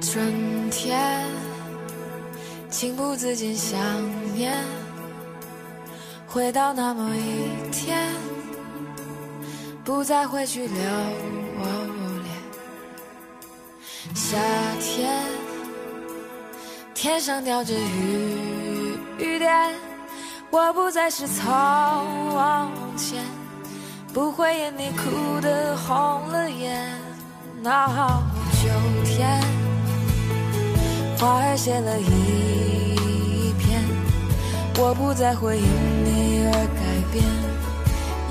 春天，情不自禁想念，回到那么一天，不再回去留恋。夏天，天上掉着雨雨点，我不再是从前，不会因你哭得红了眼。那秋天，花儿谢了一片，我不再会因你而改变，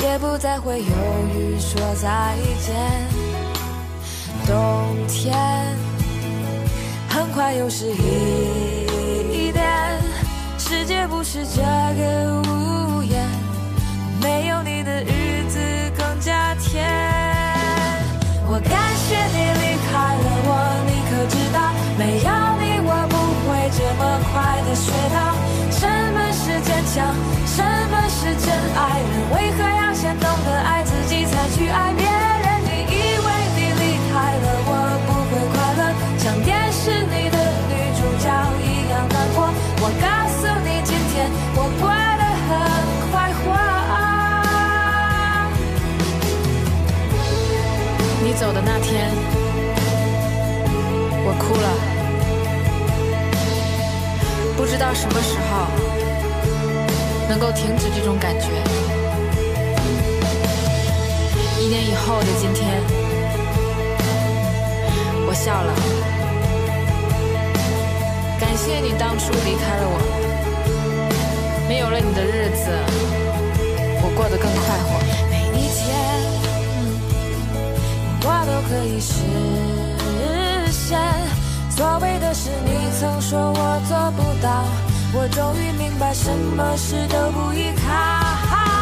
也不再会犹豫说再见。冬天，很快又是一年，世界不是这个屋檐，没有你的日子更加甜。我感的学到什么是坚强，什么是真爱人，为何要先懂得爱自己才去爱别人？你以为你离开了我不会快乐，像电视里的女主角一样难过。我告诉你，今天我过得很快活。你走的那天，我哭了。不知道什么时候能够停止这种感觉。一年以后的今天，我笑了。感谢你当初离开了我，没有了你的日子，我过得更快活。每一天。我都可以实现。所谓的事，你曾说我做不到，我终于明白什么事都不依靠。